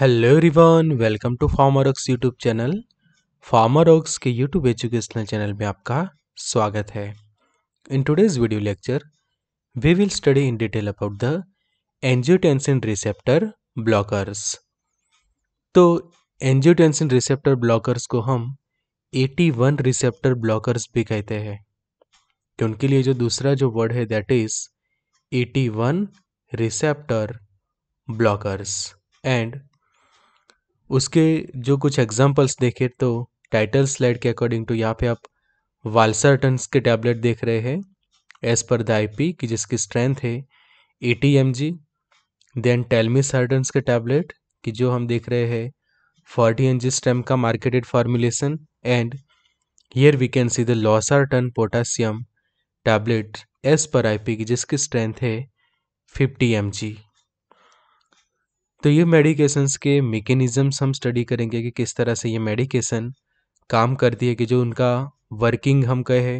Hello everyone welcome to Pharmarocks YouTube channel Pharmarocks के YouTube educational channel में आपका स्वागत है। In today's video lecture we will study in detail about the angiotensin receptor blockers तो angiotensin receptor blockers को हम 81 receptor blockers भी कहते हैं। कि उनके लिए जो दूसरा जो वर्ड है that is 81 receptor blockers and उसके जो कुछ एग्जांपल्स देखें तो टाइटल स्लाइड के अकॉर्डिंग टू यहाँ पे आप वालसरटन्स के टैबलेट देख रहे हैं एज पर द आईपी की जिसकी स्ट्रेंथ है 80 एम जी देन टेलमी सर्टन्स के टैबलेट कि जो हम देख रहे हैं 40 एन जी स्टेम का marketed formulation and here we can see the losartan potassium tablet as per IP की जिसकी स्ट्रेंथ है 50 एम जी तो ये मेडिकेशंस के मेकेनिज़म्स हम स्टडी करेंगे कि किस तरह से ये मेडिकेशन काम करती है कि जो उनका वर्किंग हम कहे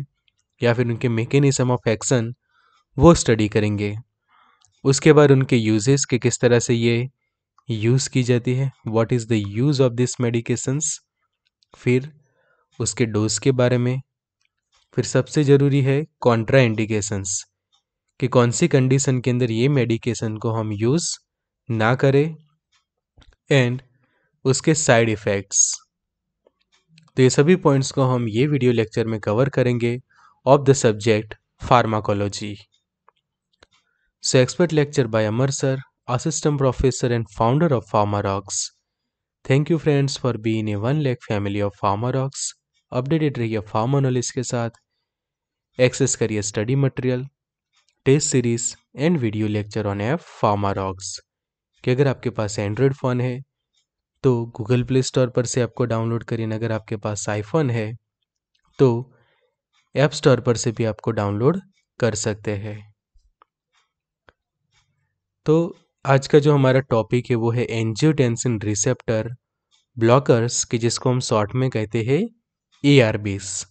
या फिर उनके मेकेनिज़म ऑफ़ एक्शन वो स्टडी करेंगे। उसके बाद उनके यूजेस के किस तरह से ये यूज़ की जाती है what is the use of this medications फिर उसके डोज के बारे में। फिर सबसे ज़रूरी है कॉन्ट्रा इंडिकेशंस कि कौन सी कंडीशन के अंदर ये मेडिकेशन को हम यूज़ ना करें एंड उसके साइड इफ़ेक्ट्स तो ये सभी पॉइंट्स को हम ये वीडियो लेक्चर में कवर करेंगे of the subject pharmacology so expert lecture by Amar sir assistant professor and founder of Pharmarocks thank you friends for being a one lakh family of Pharmarocks updated रहिए pharma knowledge के साथ. Access करिए study material test series and video lecture on app Pharmarocks कि अगर आपके पास Android phone है तो Google play store पर से आपको डाउनलोड करिए अगर आपके पास आईफोन है तो ऐप स्टोर पर से भी आपको डाउनलोड कर सकते हैं। तो आज का जो हमारा टॉपिक है, वो है एंजियोटेंसिन रिसेप्टर ब्लॉकर्स कि जिसको हम शॉर्ट में कहते हैं ए आर बीस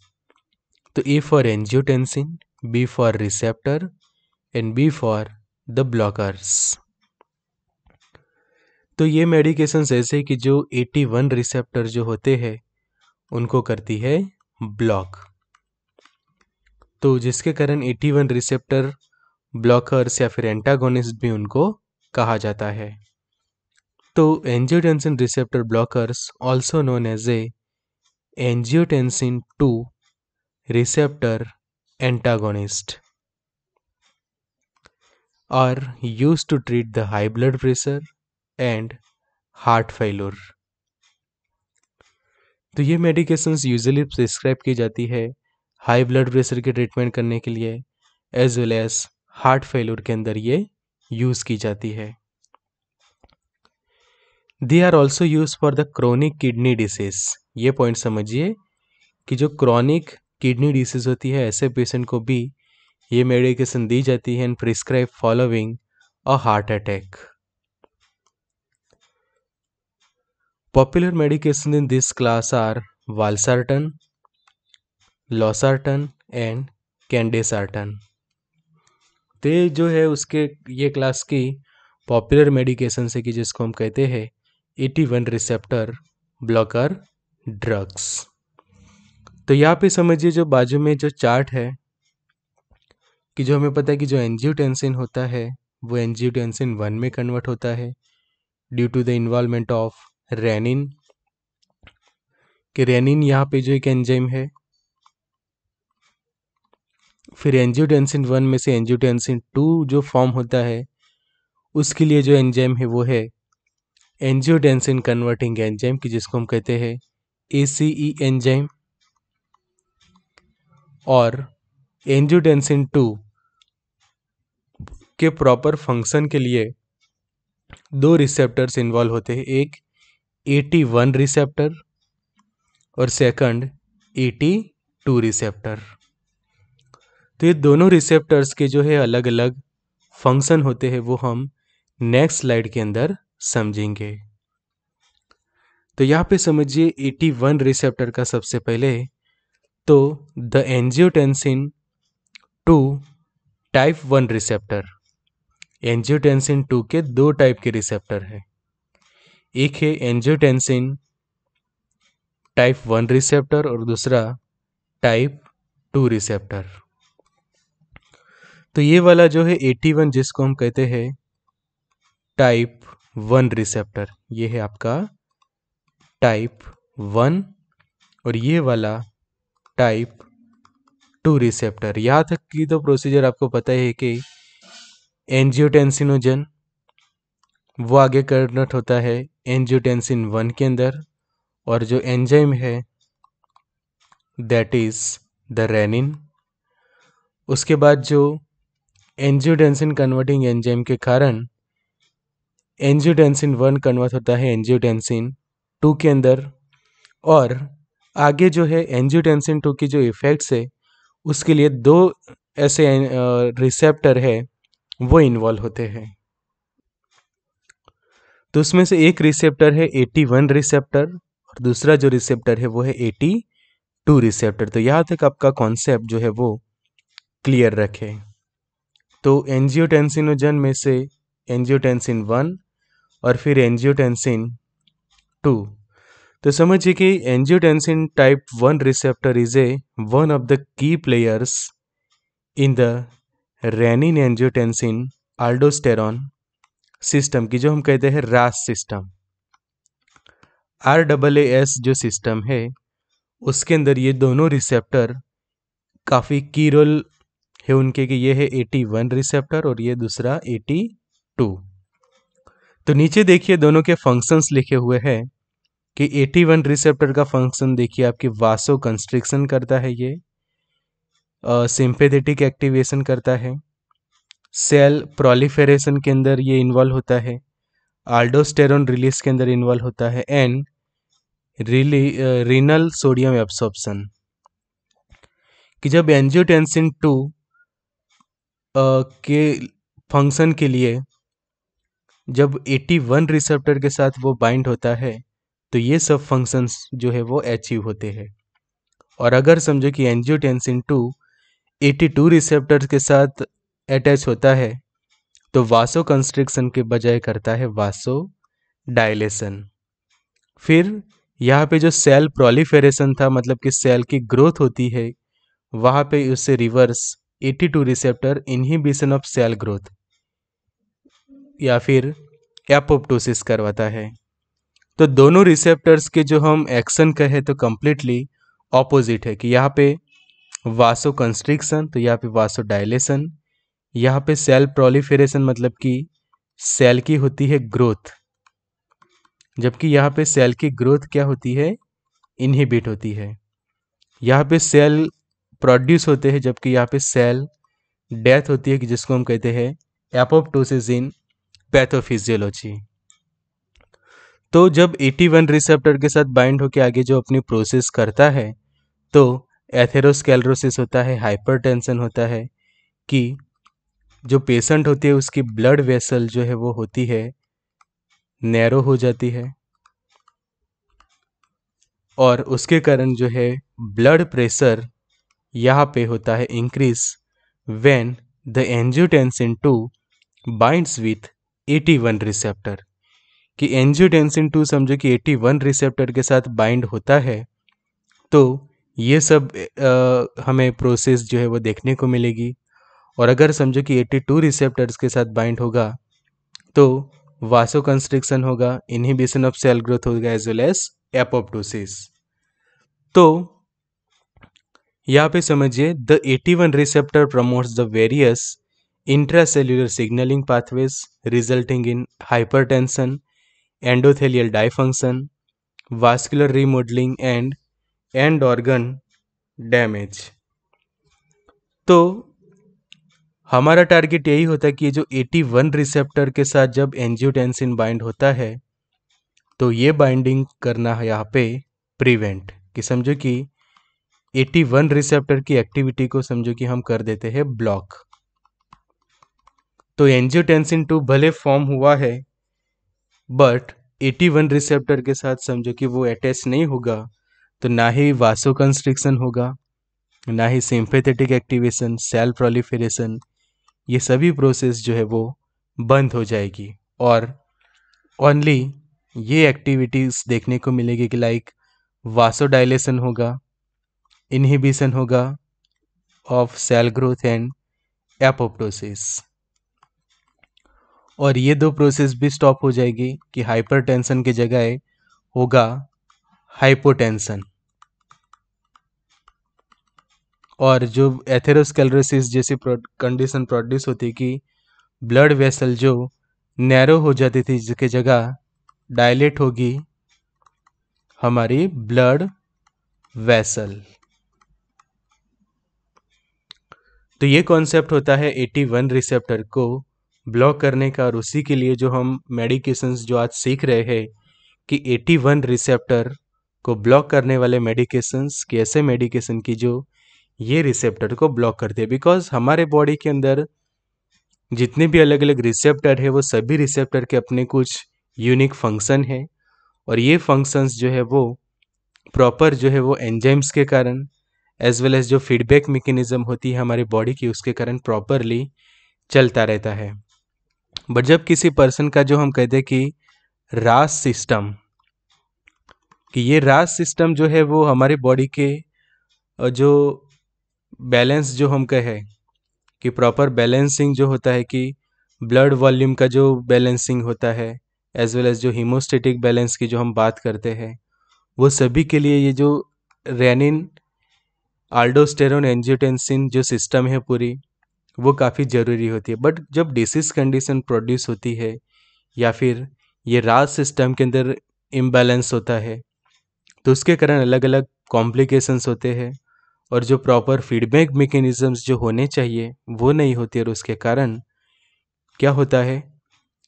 तो A for angiotensin B for receptor and B for the blockers तो ये मेडिकेशन ऐसे कि जो 81 रिसेप्टर जो होते हैं, उनको करती है ब्लॉक तो जिसके कारण 81 रिसेप्टर ब्लॉकर्स या फिर एंटागोनिस्ट भी उनको कहा जाता है. तो angiotensin receptor blockers also known as a angiotensin two receptor antagonist are used to treat the high blood pressure and heart failure तो ये मेडिकेशंस यूजली प्रिस्क्राइब की जाती है हाई ब्लड प्रेशर के ट्रीटमेंट करने के लिए as well as heart failure के अंदर ये यूज़ की जाती है। They are also use for the chronic kidney disease ये पॉइंट समझिए कि जो क्रॉनिक किडनी डिसीज होती है, ऐसे पेशेंट को भी ये मेडिकेशन दी जाती है and prescribe following a heart attack Popular medication in this class are valsartan, losartan and candesartan तो जो है उसके ये क्लास की पॉपुलर मेडिकेशन है कि जिसको हम कहते हैं 81 रिसेप्टर ब्लॉकर ड्रग्स तो यहाँ पे समझिए जो बाजू में जो चार्ट है कि जो हमें पता है कि जो एनजियोटेंसिन होता है वो एनजियोटेंसिन वन में कन्वर्ट होता है due to the involvement of renin, कि रेनिन यहाँ पे जो एक एंजाइम है। फिर एंजियोटेंसिन वन में से एंजियोटेंसिन टू जो फॉर्म होता है, उसके लिए जो एंजाइम है वो है एंजियोटेंसिन कन्वर्टिंग एंजाइम, की जिसको हम कहते हैं ए सी ई एंजाइम। और एंजियोटेंसिन टू के प्रॉपर फ़ंक्शन के लिए दो रिसेप्टर्स इन्वॉल्व होते हैं, एक 81 रिसेप्टर और सेकंड 82 रिसेप्टर तो ये दोनों रिसेप्टर्स के जो है अलग अलग फ़ंक्शन होते हैं, वो हम नेक्स्ट स्लाइड के अंदर समझेंगे। तो यहाँ पे समझिए 81 रिसेप्टर का सबसे पहले तो the angiotensin two type one receptor angiotensin two के दो टाइप के रिसेप्टर है। एक है एंजियोटेंसिन टाइप वन रिसेप्टर और दूसरा टाइप टू रिसेप्टर तो ये वाला जो है 81 जिसको हम कहते हैं टाइप वन रिसेप्टर ये है आपका टाइप वन और ये वाला टाइप टू रिसेप्टर यहाँ तक की तो प्रोसीजर आपको पता है कि एंजियोटेंसिनोजन वो आगे कन्वर्ट होता है एंजियोटेंसिन वन के अंदर और जो एंजाइम है दैट इज़ द रेनिन उसके बाद जो एंजियोटेंसिन कन्वर्टिंग एंजाइम के कारण एंजियोटेंसिन वन कन्वर्ट होता है एंजियोटेंसिन टू के अंदर और आगे जो है एंजियोटेंसिन टू की जो इफेक्ट्स है, उसके लिए दो ऐसे रिसेप्टर है, वो इन्वॉल्व होते हैं। तो उसमें से एक रिसेप्टर है 81 रिसेप्टर और दूसरा जो रिसेप्टर है वो है 82 रिसेप्टर तो यहाँ तक आपका कॉन्सेप्ट जो है वो क्लियर रखे। तो एंजियोटेंसिनोजन में से एंजियोटेंसिन वन और फिर एनजियोटेंसिन टू तो समझिए कि angiotensin type one receptor is a one of the key players in the renin angiotensin aldosterone system की, जो हम कहते हैं RAS system R double A S जो सिस्टम है, उसके अंदर ये दोनों रिसेप्टर काफ़ी की रोल है उनके कि ये है 81 रिसेप्टर और ये दूसरा 82 तो नीचे देखिए दोनों के फ़ंक्शंस लिखे हुए हैं कि 81 रिसेप्टर का फ़ंक्शन देखिए आपकी वासो कंस्ट्रिक्शन करता है ये सिंपेथेटिक एक्टिवेशन करता है। सेल प्रोलिफेरेशन के अंदर ये इन्वॉल्व होता है आल्डोस्टेरोन रिलीज़ के अंदर इन्वॉल्व होता है and really renal sodium absorption कि जब एंजियोटेंसिन टू के फ़ंक्शन के लिए जब 81 रिसेप्टर के साथ वो बाइंड होता है तो ये सब फ़ंक्शंस जो है वो अचीव होते हैं। और अगर समझो कि एंजियोटेंसिन टू 82 रिसेप्टर के साथ अटैच होता है तो वासो कंस्ट्रिक्शन के बजाय करता है वासो डायलेशन फिर यहाँ पे जो सेल प्रोलीफेरेशन था मतलब कि सेल की ग्रोथ होती है, वहाँ पे उससे reverse 82 receptor inhibition of cell growth या फिर एपोप्टोसिस करवाता है। तो दोनों रिसेप्टर्स के जो हम एक्शन कहे तो कंप्लीटली ऑपोजिट है, कि यहाँ पे वासो कंस्ट्रिक्शन तो यहाँ पे वासो डायलेशन यहाँ पे सेल प्रोलीफेरेशन मतलब कि सेल की होती है ग्रोथ जबकि यहाँ पे सेल की ग्रोथ क्या होती है? इनहिबिट होती है. यहाँ पे सेल प्रोड्यूस होते हैं जबकि यहाँ पे सेल डेथ होती है, कि जिसको हम कहते हैं एपोप्टोसिस इन पैथोफिजियोलॉजी तो जब 81 रिसेप्टर के साथ बाइंड होकर आगे जो अपनी प्रोसेस करता है तो एथेरोस्केलरोसिस होता है हाइपरटेंशन होता है, कि जो पेशेंट होती है उसकी ब्लड वेसल जो है वो होती है नैरो हो जाती है। और उसके कारण जो है ब्लड प्रेशर यहाँ पे होता है increase when the angiotensin two binds with 81 receptor कि एंजियोटेंसिन टू समझो कि 81 रिसेप्टर के साथ बाइंड होता है तो ये सब आ, हमें प्रोसेस जो है वो देखने को मिलेगी। और अगर समझो कि 82 रिसेप्टर्स के साथ बाइंड होगा तो वासो कंस्ट्रिक्शन होगा इनहिबिशन ऑफ़ सेल ग्रोथ होगा एज वेल एज एपोप्टोसिस तो यहाँ पे समझिए the 81 receptor promotes the various intracellular signalling pathways resulting in hypertension endothelial dysfunction vascular remodelling and and organ damage तो हमारा टारगेट यही होता है कि ये जो 81 रिसेप्टर के साथ जब एंजियोटेंसिन बाइंड होता है तो ये बाइंडिंग करना है यहाँ पे प्रिवेंट कि समझो कि 81 रिसेप्टर की एक्टिविटी को समझो कि हम कर देते हैं ब्लॉक तो एंजियोटेंसिन टू भले फॉर्म हुआ है बट 81 रिसेप्टर के साथ समझो कि वो अटैच नहीं होगा तो ना ही वासो कंस्ट्रिक्शन होगा, ना ही सिंपेथेटिक एक्टिवेशन सेल प्रोलिफेरेशन ये सभी प्रोसेस जो है वो बंद हो जाएगी। और ओनली ये एक्टिविटीज़ देखने को मिलेगी कि लाइक वासोडाइलेशन होगा इनहिबिशन होगा of cell growth and apoptosis और ये दो प्रोसेस भी स्टॉप हो जाएगी कि हाइपरटेंशन की जगह होगा हाइपोटेंशन और जो एथेरोस्केलरोसिस जैसी कंडीशन प्रोड्यूस होती कि ब्लड वेसल जो नैरो हो जाती थी, जिसकी जगह डायलेट होगी हमारी ब्लड वेसल तो ये कॉन्सेप्ट होता है 81 रिसेप्टर को ब्लॉक करने का, और उसी के लिए जो हम मेडिकेशंस जो आज सीख रहे हैं कि 81 रिसेप्टर को ब्लॉक करने वाले मेडिकेशंस कि ऐसे मेडिकेशन की जो ये रिसेप्टर को ब्लॉक करते हैं बिकॉज़ हमारे बॉडी के अंदर जितने भी अलग अलग रिसेप्टर है, वो सभी रिसेप्टर के अपने कुछ यूनिक फ़ंक्शन है और ये फ़ंक्शंस जो है वो प्रॉपर जो है वो एंजाइम्स के कारण एज वेल एज जो फीडबैक मेकेनिज़्म होती है हमारी बॉडी की, उसके कारण प्रॉपरली चलता रहता है। बट जब किसी पर्सन का जो हम कहते हैं कि रास सिस्टम कि ये रास सिस्टम जो है वो हमारे बॉडी के जो बैलेंस जो हम कहें, कि प्रॉपर बैलेंसिंग जो होता है कि ब्लड वॉल्यूम का जो बैलेंसिंग होता है एज वेल एज जो हीमोस्टेटिक बैलेंस की जो हम बात करते हैं, वो सभी के लिए ये जो रेनिन आल्डोस्टेरोन एंजियोटेंसिन जो सिस्टम है पूरी, वो काफ़ी ज़रूरी होती है। बट जब डिसीज कंडीशन प्रोड्यूस होती है, या फिर ये राज सिस्टम के अंदर इम्बैलेंस होता है तो उसके कारण अलग अलग कॉम्प्लिकेशंस होते हैं। और जो प्रॉपर फीडबैक मेकेनिज़म्स जो होने चाहिए, वो नहीं होती और उसके कारण क्या होता है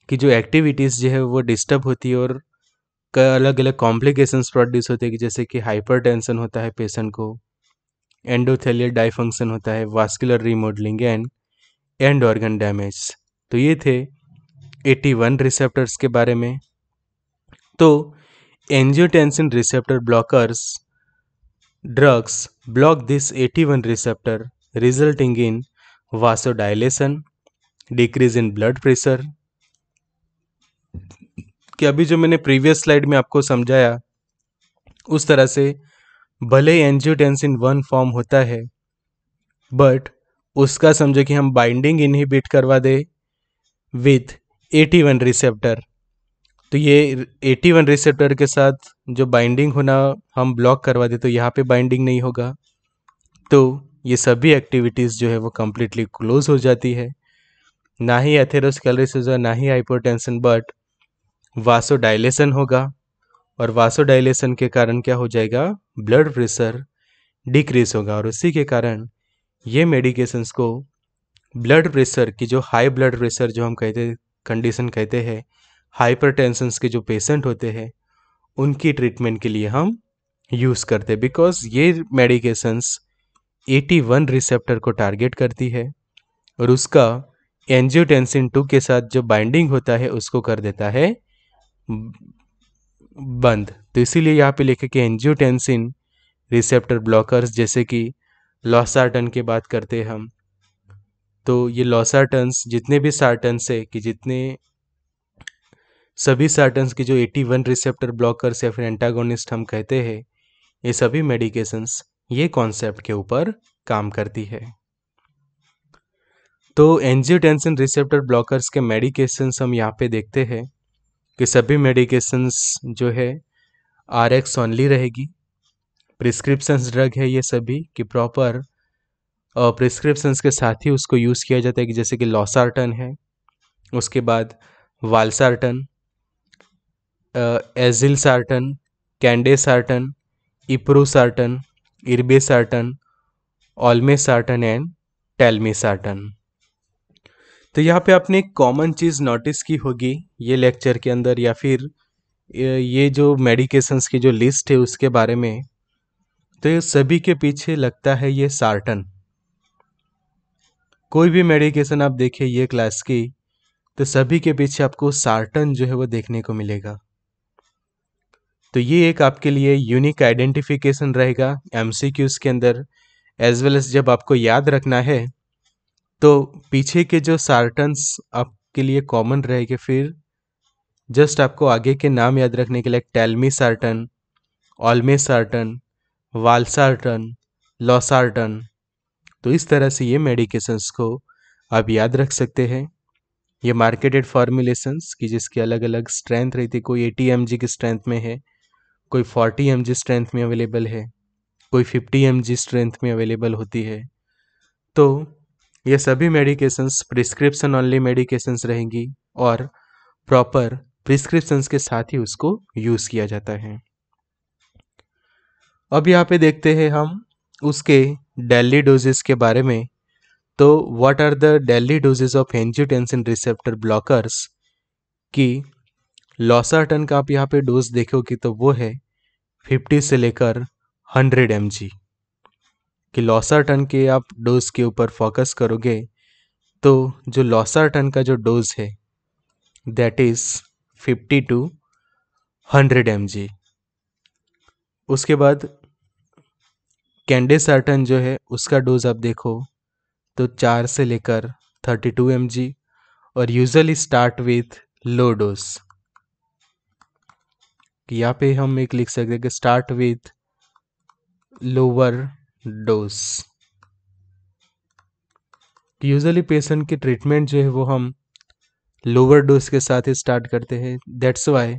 कि जो एक्टिविटीज़ जो है वो डिस्टर्ब होती है और अलग अलग कॉम्प्लिकेशंस प्रोड्यूस होते हैं जैसे कि हाइपरटेंशन होता है पेशेंट को एंडोथेलियल डाइफंक्शन होता है vascular remodelling and and organ damage तो ये थे 81 रिसेप्टर्स के बारे में। तो angiotensin receptor blockers drugs block this 81 receptor resulting in vasodilation decrease in blood pressure कि अभी जो मैंने प्रीवियस स्लाइड में आपको समझाया, उस तरह से भले एंजियोटेंसिन वन फॉर्म होता है बट उसका समझो कि हम बाइंडिंग इनहिबिट करवा दे विथ 81 रिसेप्टर तो ये 81 रिसेप्टर के साथ जो बाइंडिंग होना, हम ब्लॉक करवा दे तो यहाँ पे बाइंडिंग नहीं होगा। तो ये सभी एक्टिविटीज़ जो है वो कम्प्लीटली क्लोज हो जाती है। ना ही एथेरोस्केलरिस ना ही हाइपोटेंशन बट वासोडाइलेशन होगा और वासोडाइलेशन के कारण क्या हो जाएगा? ब्लड प्रेशर डिक्रीज होगा और उसी के कारण ये मेडिकेशंस को ब्लड प्रेशर की जो हाई ब्लड प्रेशर जो हम कहते कंडीशन कहते हैं हाइपरटेंशंस के जो पेशेंट होते हैं, उनकी ट्रीटमेंट के लिए हम यूज़ करते बिकॉज़ ये मेडिकेशंस 81 रिसेप्टर को टारगेट करती है और उसका एंजियोटेंसिन टू के साथ जो बाइंडिंग होता है उसको कर देता है बंद। तो इसीलिए यहाँ पे लिखे कि एंजियोटेंसिन रिसेप्टर ब्लॉकर्स, जैसे कि लॉसार्टन की बात करते हैं हम तो ये लॉसार्टन्स जितने भी सार्टन्स है कि जितने सभी सार्टन्स की जो 81 रिसेप्टर ब्लॉकर्स या फिर एंटागोनिस्ट हम कहते हैं, ये सभी मेडिकेशंस ये कॉन्सेप्ट के ऊपर काम करती है। तो एंजियोटेंसिन रिसेप्टर ब्लॉकर्स के मेडिकेशंस हम यहाँ पे देखते हैं कि सभी मेडिकेशंस जो है आर एक्स ऑनली रहेगी। प्रिस्क्रिप्शंस ड्रग है ये सभी कि प्रॉपर प्रिस्क्रिप्शंस के साथ ही उसको यूज़ किया जाता है कि जैसे कि लॉसार्टन है, उसके बाद valsartan azilsartan candesartan eprosartan irbesartan olmesartan and telmisartan तो यहाँ पे आपने एक कॉमन चीज़ नोटिस की होगी ये लेक्चर के अंदर या फिर, ये जो मेडिकेशंस की जो लिस्ट है उसके बारे में। तो ये सभी के पीछे लगता है ये सार्टन कोई भी मेडिकेशन आप देखिए ये क्लास की तो सभी के पीछे आपको सार्टन जो है वो देखने को मिलेगा। तो ये एक आपके लिए यूनिक आइडेंटिफिकेशन रहेगा एमसीक्यूज के अंदर एज वेल एज जब आपको याद रखना है तो पीछे के जो सार्टन्स आपके लिए कॉमन रहेंगे फिर जस्ट आपको आगे के नाम याद रखने के लिए telmisartan olmesartan valsartan losartan तो इस तरह से ये मेडिकेशंस को आप याद रख सकते हैं। ये मार्केटेड फॉर्मुलेशंस की जिसकी अलग अलग स्ट्रेंथ रहती है, कोई एटी एम की स्ट्रेंथ में है कोई फोर्टी एम जी स्ट्रेंथ में अवेलेबल है, कोई फिफ्टी एम जी स्ट्रेंथ में अवेलेबल होती है तो ये सभी मेडिकेशंस प्रिस्क्रिप्शन ऑनली मेडिकेशंस रहेंगी और प्रॉपर प्रिस्क्रिप्शंस के साथ ही उसको यूज़ किया जाता है। अब यहाँ पे देखते हैं हम उसके डेली डोजेस के बारे में तो what are the daily doses of angiotensin receptor blockers की लॉसाटन का आप यहाँ पे डोज देखोगे तो वो है 50 से लेकर 100 एम कि लॉसर टन के आप डोज के ऊपर फोकस करोगे तो जो लॉसर टन का जो डोज है that is fifty to hundred M उसके बाद कैंडे सार्टन जो है, उसका डोज आप देखो तो चार से लेकर थर्टी टू एम और usually start with low dose यहाँ पे हम एक लिख सकते हैं कि start with lower dose usually patient की ट्रीटमेंट जो है वो हम लोअर डोज के साथ ही स्टार्ट करते हैं. दैट्स वाई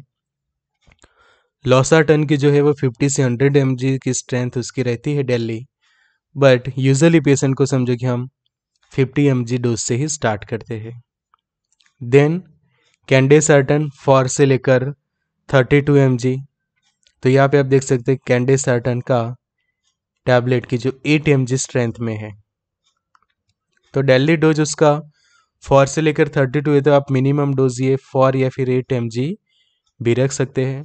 लॉसा टन की जो है वो 50 से 100 एम की स्ट्रेंथ उसकी रहती है डेली बट यूजली पेशेंट को समझो कि हम 50 एम डोज से ही स्टार्ट करते हैं. देन कैंडे सर्टन फॉर से लेकर 32 एम जी तो यहाँ पे आप देख सकते हैं कैंडे सर्टन का टैबलेट की जो 8 एम स्ट्रेंथ में है। तो डेली डोज उसका फोर से लेकर थर्टी टू है तो आप मिनिमम डोज ये फोर या फिर एट एम जी भी रख सकते हैं।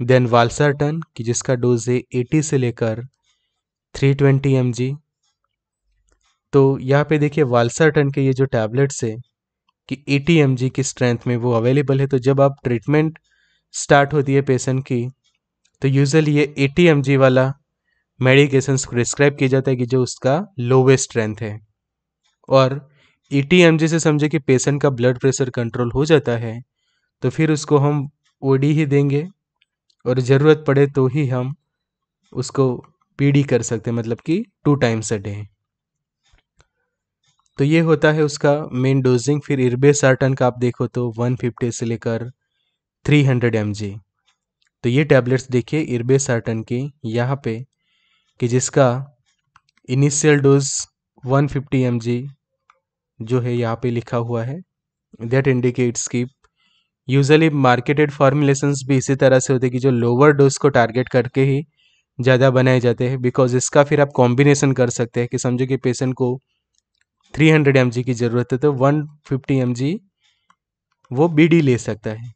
देन वालसाटन कि जिसका डोज है एटी से लेकर थ्री ट्वेंटी एम जी तो यहाँ पे देखिए वालसाटन के ये जो टैबलेट्स है कि एटी एम जी की स्ट्रेंथ में वो अवेलेबल है तो जब आप ट्रीटमेंट स्टार्ट होती है पेशेंट की तो यूजुअली ये एटी एम वाला मेडिकेशन प्रिस्क्राइब किया जाता है कि जो उसका लोवेस्ट स्ट्रेंथ है। और ईटीएमजी e से समझे कि पेशेंट का ब्लड प्रेशर कंट्रोल हो जाता है तो फिर उसको हम ओडी ही देंगे और ज़रूरत पड़े तो ही हम उसको पीडी कर सकते हैं मतलब कि टू टाइम्स अ डे तो ये होता है उसका मेन डोजिंग फिर इर्बे सार्टन का आप देखो तो 150 से लेकर 300 हंड्रेड तो ये टैबलेट्स देखिए इर्बे सार्टन की यहाँ पे कि जिसका इनिशियल डोज 150 फिफ्टी जो है यहाँ पे लिखा हुआ है। दैट इंडिकेट्स की यूजली मार्केटेड फॉर्मुलेशंस भी इसी तरह से होते हैं कि जो लोअर डोज को टारगेट करके ही ज़्यादा बनाए जाते हैं। बिकॉज़ इसका फिर आप कॉम्बिनेशन कर सकते हैं कि समझो कि पेशेंट को 300 हंड्रेड की ज़रूरत है तो 150 फिफ्टी वो बीडी ले सकता है।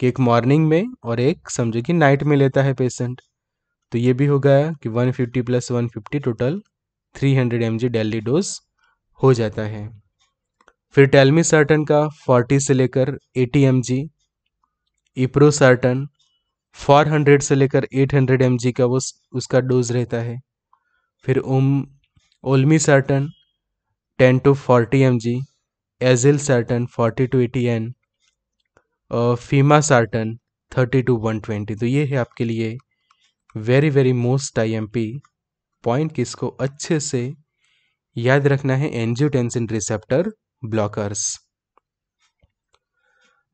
कि एक मॉर्निंग में और एक समझो कि नाइट में लेता है पेशेंट तो ये भी हो गया कि 150 plus 150 total 300 hundred M daily dose हो जाता है। फिर टेलमी सर्टन का 40 से लेकर 80 एम जी इप्रो सर्टन 400 से लेकर 800 हंड्रेड एम जी का वो उसका डोज रहता है। फिर ओम olmesartan 10 to 40 M G azilsartan 40 to 80 एन फीमा सर्टन 30 टू 120 तो ये है आपके लिए very very most I M P point किसको अच्छे से याद रखना है एंजियोटेंसिन रिसेप्टर ब्लॉकर्स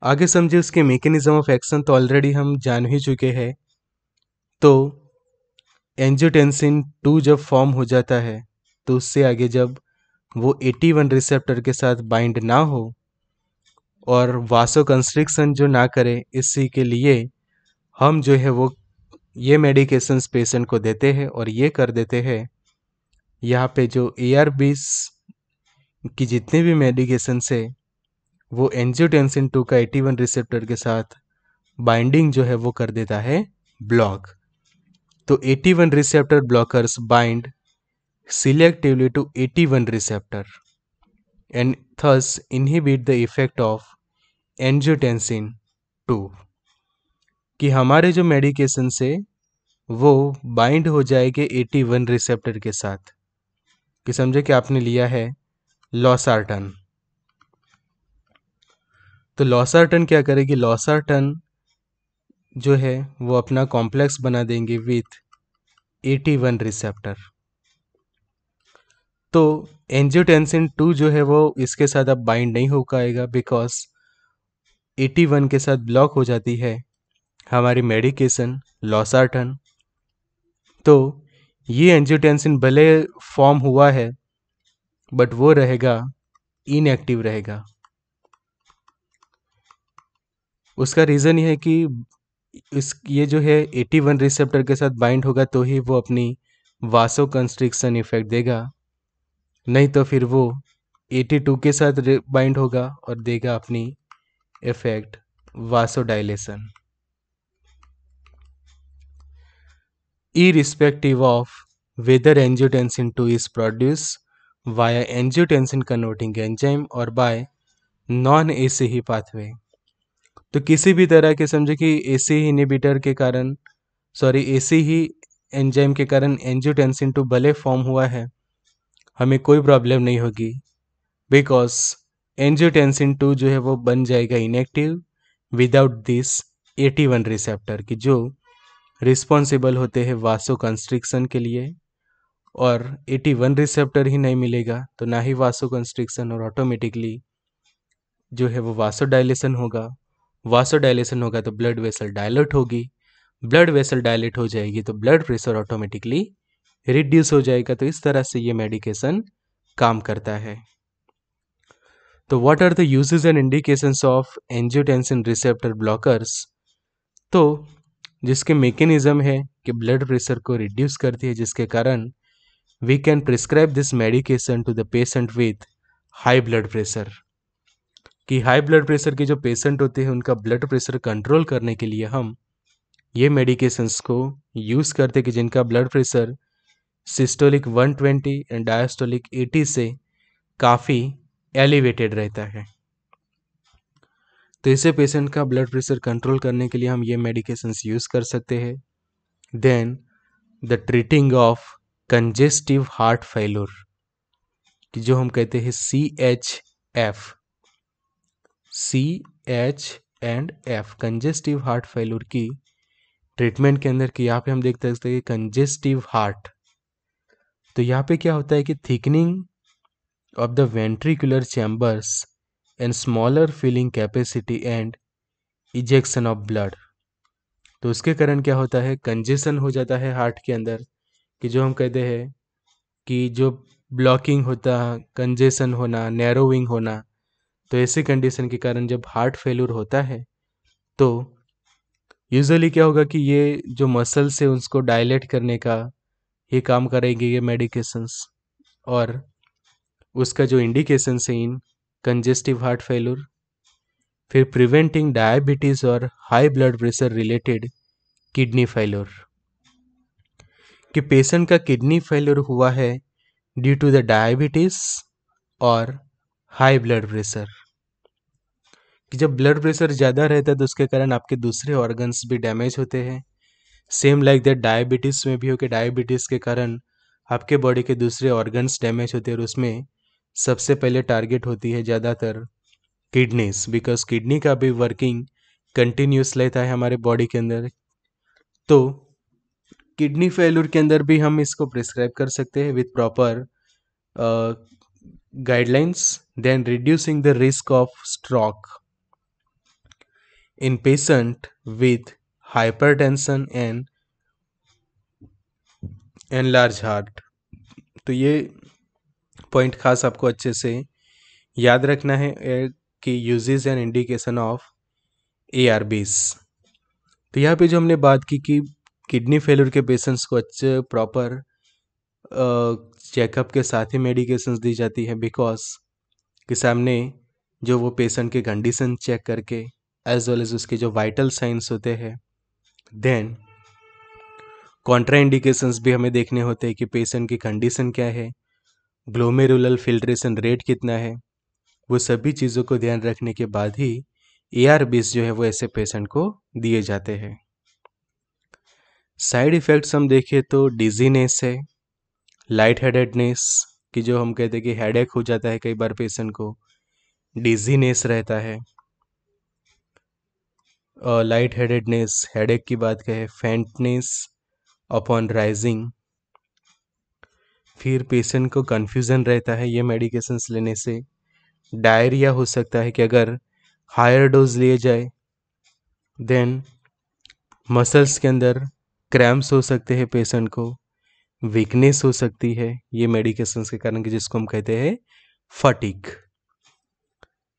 आगे समझे उसके मैकेनिज्म ऑफ़ एक्शन तो ऑलरेडी हम जान ही चुके हैं। तो एंजियोटेंसिन टू जब फॉर्म हो जाता है तो उससे आगे जब वो 81 रिसेप्टर के साथ बाइंड ना हो और वासो कंस्ट्रिक्शन जो ना करे, इसी के लिए हम जो है वो ये मेडिकेशंस पेशेंट को देते हैं और ये कर देते हैं। यहाँ पे जो ए आर बीस की जितने भी मेडिकेशन है, वो एंजियोटेंसिन टू का एटी वन रिसेप्टर के साथ बाइंडिंग जो है वो कर देता है ब्लॉक तो AT one receptor blockers bind selectively to AT one receptor and thus inhibit the effect of angiotensin two, कि हमारे जो मेडिकेशन से वो बाइंड हो जाएँगे एटी वन रिसेप्टर के साथ। कि समझे कि आपने लिया है लॉसार्टन तो लॉसार्टन क्या करेगी? लॉसार्टन जो है वो अपना कॉम्प्लेक्स बना देंगे विथ 81 रिसेप्टर तो एंजियोटेंसिन टू जो है वो इसके साथ अब बाइंड नहीं हो पाएगा बिकॉज़ 81 के साथ ब्लॉक हो जाती है हमारी मेडिकेशन, लॉसार्टन। तो ये एंजियोटेंसिन भले फॉर्म हुआ है, बट वो रहेगा, इनएक्टिव रहेगा। उसका रीज़न ये है कि इस, ये जो है 81 रिसेप्टर के साथ बाइंड होगा तो ही वो अपनी वासो कंस्ट्रिक्शन इफ़ेक्ट देगा। नहीं तो फिर वो 82 के साथ बाइंड होगा और देगा अपनी vasodilation irrespective of whether angiotensin 2 is produced via angiotensin converting enzyme or by non AC E pathway तो किसी भी तरह के समझे कि एसी ही इनिबिटर के कारण सॉरी एसी ही एंजाइम के कारण एंजियोटेंसिन टू भले फॉर्म हुआ है, हमें कोई प्रॉब्लम नहीं होगी बिकॉज़ एंजियोटेंसिन टू जो है वो बन जाएगा इनएक्टिव विदाउट दिस 81 रिसेप्टर की, जो रिस्पॉन्सिबल होते हैं वासो कंस्ट्रिक्शन के लिए। और 81 रिसेप्टर ही नहीं मिलेगा तो ना ही वासो कंस्ट्रिक्शन और ऑटोमेटिकली जो है वो वासो डायलेशन होगा। वासो डायलेशन होगा तो ब्लड वेसल डायलेट होगी। ब्लड वेसल डायलेट हो जाएगी तो ब्लड प्रेशर ऑटोमेटिकली रिड्यूस हो जाएगा तो इस तरह से ये मेडिकेशन काम करता है। तो what are the uses and indications of angiotensin receptor blockers तो जिसके मेकेनिज्म है कि ब्लड प्रेशर को रिड्यूस करती है, जिसके कारण we can prescribe this medication to the patient with high blood pressure कि हाई ब्लड प्रेशर के जो पेशेंट होते हैं, उनका ब्लड प्रेशर कंट्रोल करने के लिए हम ये मेडिकेशंस को यूज़ करते कि जिनका blood pressure systolic 120 and diastolic 80 से काफ़ी एलिवेटेड रहता है। तो इसे पेशेंट का ब्लड प्रेशर कंट्रोल करने के लिए हम ये मेडिकेशंस यूज़ कर सकते हैं। Then the treating of congestive heart failure कि जो हम कहते हैं C H F C H and F congestive heart failure की ट्रीटमेंट के अंदर कि यहाँ पे हम देख सकते हैं कंजेस्टिव हार्ट तो यहाँ पे क्या होता है कि thickening of the ventricular chambers and smaller filling capacity and ejection of blood तो उसके कारण क्या होता है? कंजेशन हो जाता है हार्ट के अंदर, कि जो हम कहते हैं कि जो ब्लॉकिंग होता कंजेशन होना नैरोविंग होना तो ऐसी कंडीशन के कारण जब हार्ट फेल्यूर होता है तो यूजुअली क्या होगा कि ये जो मसल्स है, उसको डायलेट करने का ये काम करेंगे, ये मेडिकेशंस और उसका जो इंडिकेशन है इन कंजेस्टिव हार्ट फेल्यूर फिर प्रिवेंटिंग डायबिटीज़ और high blood pressure related kidney failure कि पेशेंट का किडनी फेल्यूर हुआ है ड्यू टू द डायबिटीज़ और हाई ब्लड प्रेशर कि जब ब्लड प्रेशर ज़्यादा रहता है तो उसके कारण आपके दूसरे ऑर्गन्स भी डैमेज होते हैं. सेम लाइक दैट डायबिटीज़ में भी हो कि डायबिटीज़ के कारण आपके बॉडी के दूसरे ऑर्गन्स डैमेज होते हैं और उसमें सबसे पहले टारगेट होती है ज़्यादातर किडनीज बिकॉज़ किडनी का भी वर्किंग कंटिन्यूस रहता है हमारे बॉडी के अंदर। तो किडनी फेल्यूर के अंदर भी हम इसको प्रिस्क्राइब कर सकते हैं with proper guidelines then reducing the risk of stroke in patient with hypertension and enlarged heart तो ये पॉइंट खास आपको अच्छे से याद रखना है कि uses and indication of A R Bs तो यहाँ पे जो हमने बात की कि किडनी फेलियर के पेशेंट्स को अच्छे प्रॉपर चेकअप के साथ ही मेडिकेशंस दी जाती है बिकॉज़ के सामने जो वो पेशेंट के कंडीशन चेक करके एज वेल एज उसके जो वाइटल साइंस होते हैं देन कॉन्ट्रा इंडिकेशंस भी हमें देखने होते हैं कि पेशेंट की कंडीशन क्या है। ग्लोमेरुलर फिल्ट्रेशन रेट कितना है? वो सभी चीज़ों को ध्यान रखने के बाद ही ए आर बीस जो है वो ऐसे पेशेंट को दिए जाते हैं। साइड इफ़ेक्ट्स हम देखें तो डिजीनेस है लाइट हेडेडनेस कि जो हम कहते हैं कि हेडेक हो जाता है कई बार पेशेंट को डिजीनेस रहता है। लाइट हेडेडनेस हेडेक की बात करें फेंटनेस अपॉन राइजिंग फिर पेशेंट को कन्फ्यूज़न रहता है ये मेडिकेशंस लेने से। डायरिया हो सकता है कि अगर हायर डोज लिए जाए देन मसल्स के अंदर क्रैम्प्स हो सकते हैं पेशेंट को। वीकनेस हो सकती है ये मेडिकेशंस के कारण कि जिसको हम कहते हैं फटिक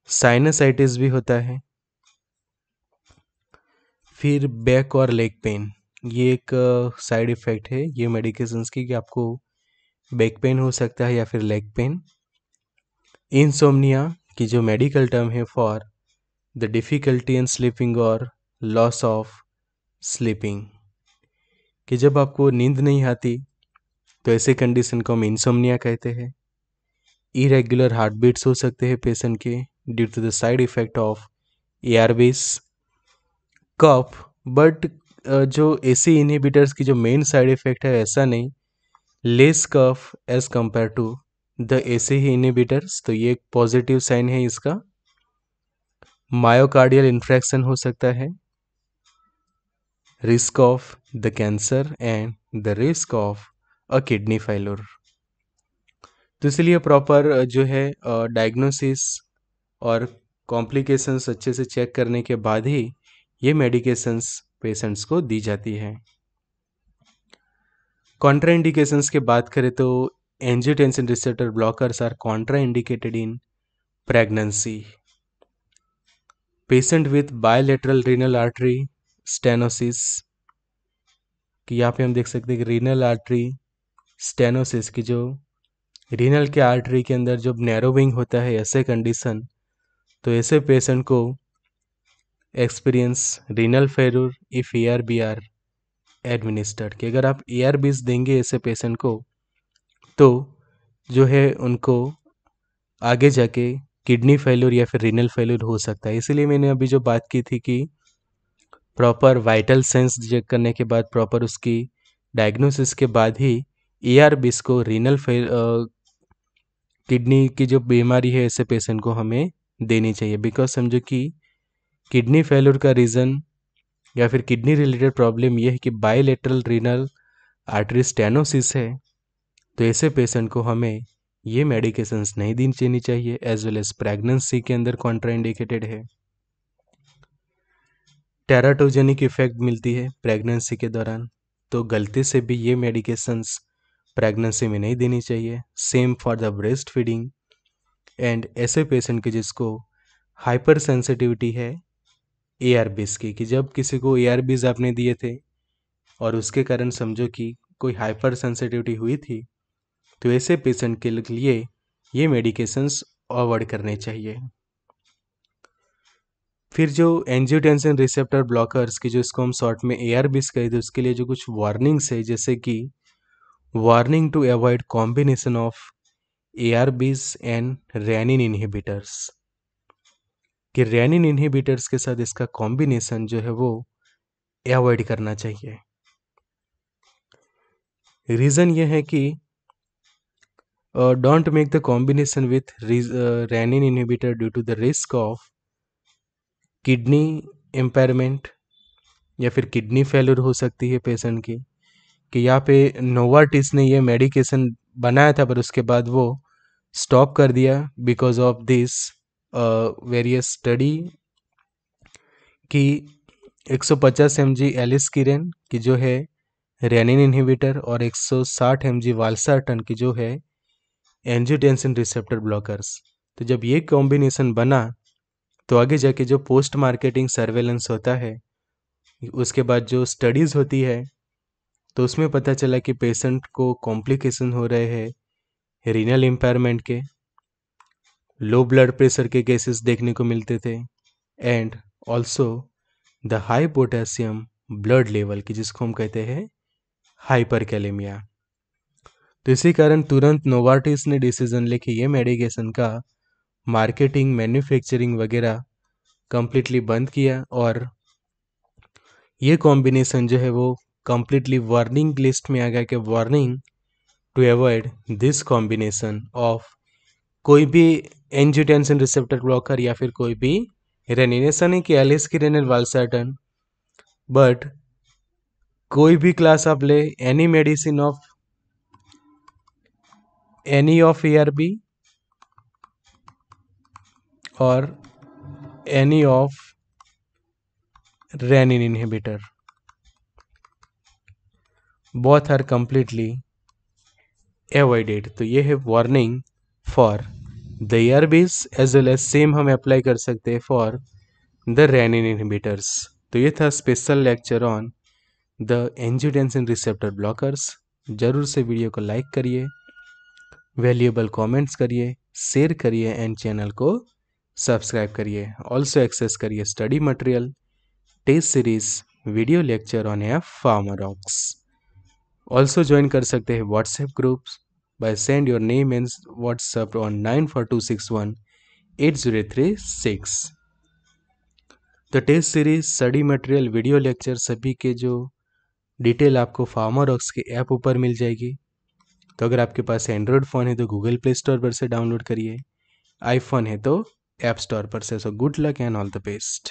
साइनसाइटिस भी होता है। फिर बैक और लेग पेन ये एक साइड इफ़ेक्ट है ये मेडिकेशंस की कि आपको बैक पेन हो सकता है या फिर लेग पेन इंसोमनिया की जो मेडिकल टर्म है for the difficulty in sleeping और लॉस ऑफ़ स्लीपिंग कि जब आपको नींद नहीं आती तो ऐसे कंडीशन को हम इंसोमनिया कहते हैं. इरेगुलर हार्ट बीट्स हो सकते हैं पेशेंट के due to the side effect of ARBs cough but जो एसी इनहिबिटर्स की जो मेन साइड इफ़ेक्ट है, ऐसा नहीं. Less cough as compare to the AC E inhibitors तो ये एक पॉजिटिव साइन है इसका। मायोकार्डियल इन्फ्रेक्शन हो सकता है। Risk of the cancer and the risk of a kidney failure. तो इसलिए प्रॉपर जो है डायग्नोसिस और कॉम्प्लिकेशंस अच्छे से चेक करने के बाद ही ये मेडिकेशंस पेशेंट्स को दी जाती है। कॉन्ट्राइंडिकेशंस की बात करें तो angiotensin receptor blockers are contraindicated in pregnancy. Patient with bilateral renal artery stenosis, कि यहाँ पे हम देख सकते हैं कि रीनल आर्टरी स्टेनोसिस की जो रीनल के आर्टरी के अंदर जब नैरोविंग होता है, ऐसे कंडीशन तो ऐसे पेशेंट को experience renal failure if A R B are administered कि अगर आप ए आर देंगे ऐसे पेशेंट को तो जो है उनको आगे जाके किडनी फेल्योर या फिर रीनल फेल्योर हो सकता है। इसीलिए मैंने अभी जो बात की थी कि प्रॉपर वाइटल सेंस चेक करने के बाद प्रॉपर उसकी डायग्नोसिस के बाद ही ए आर बिस को रीनल फेल किडनी की जो बीमारी है ऐसे पेशेंट को हमें देनी चाहिए। बिकॉज़ समझो कि किडनी फेल्योर का रीज़न या फिर किडनी रिलेटेड प्रॉब्लम यह है कि बायोलेटरल रीनल आर्टरी स्टेनोसिस है तो ऐसे पेशेंट को हमें ये मेडिकेशंस नहीं दी देनी चाहिए एज वेल एज प्रेगनेंसी के अंदर कॉन्ट्राइंडिकेटेड है। टेराटोजेनिक इफ़ेक्ट मिलती है प्रेगनेंसी के दौरान तो गलती से भी ये मेडिकेशंस प्रेगनेंसी में नहीं देनी चाहिए। Same for the breast feeding and ऐसे पेशेंट के जिसको हाइपर सेंसिटिविटी है ए आर की, कि जब किसी को ए आर बीज आपने दिए थे और उसके कारण समझो कि कोई हाइपर सेंसिटिविटी हुई थी तो ऐसे पेशेंट के लिए ये मेडिकेशंस अवॉइड करने चाहिए। फिर जो एंजियोटेंसिन रिसेप्टर ब्लॉकर्स की जो इसको हम शॉर्ट में ए आर बीस कहे थे, उसके लिए जो कुछ वार्निंग्स है, जैसे कि warning to avoid combination of A R Bs and renin inhibitors कि रैनिन इनहिबिटर्स के साथ इसका कॉम्बिनेशन जो है वो अवॉइड करना चाहिए। रीज़न ये है कि don't make the combination with uh, renin inhibitor due to the risk kidney impairment या फिर किडनी फेलर हो सकती है पेशेंट की कि यहाँ पे नोवाटिस ने ये मेडिकेशन बनाया था पर उसके बाद वो स्टॉप कर दिया because of this various study कि 150 पचास एम जी एलिस किरेन की जो है रेनिन इनहिबिटर और 160 एम जी वालसाटन की जो है एंजियोटेंसिन रिसेप्टर ब्लॉकर्स तो जब ये कॉम्बिनेशन बना तो आगे जाके जो पोस्ट मार्केटिंग सर्वेलेंस होता है, उसके बाद जो स्टडीज़ होती है तो उसमें पता चला कि पेशेंट को कॉम्प्लिकेशन हो रहे हैं रीनल इम्पेयरमेंट के। लो ब्लड प्रेशर के केसेस देखने को मिलते थे and also the high potassium blood level की, जिसको हम कहते हैं हाइपर कैलेमिया तो इसी कारण तुरंत नोवार्टिस ने डिसीज़न ले कि ये मेडिकेशन का मार्केटिंग मैन्युफैक्चरिंग वगैरह कम्प्लीटली बंद किया, और ये कॉम्बिनेशन जो है वो कम्प्लीटली वार्निंग लिस्ट में आ गया कि warning to avoid this combination of कोई भी एंजियोटेंसिन रिसेप्टर ब्लॉकर या फिर कोई भी रेनिनेशन है कि एलिस की रेनल वालसाटन बट कोई भी क्लास आप ले any medicine of any of ARB और any of renin inhibitor. Both are completely avoided. तो ये है warning for the ARBs as well as same हम अप्लाई कर सकते हैं फॉर द रेनिन इनहिबिटर्स तो ये था special lecture on the angiotensin receptor blockers ज़रूर से वीडियो को लाइक करिए वैल्यूएबल कमेंट्स करिए शेयर करिए एंड चैनल को सब्सक्राइब करिए. ऑल्सो एक्सेस करिए study material test series video lecture on F Pharmarocks also join कर सकते हैं WhatsApp groups four two six one eight zero three six the test series study material video lecture सभी के जो detail आपको farmer ox के app ऊपर मिल जाएगी। तो अगर आपके पास एंड्रॉयड फ़ोन है तो गूगल प्ले स्टोर पर से डाउनलोड करिए। आईफोन है तो ऐप स्टोर पर से। So good luck and all the best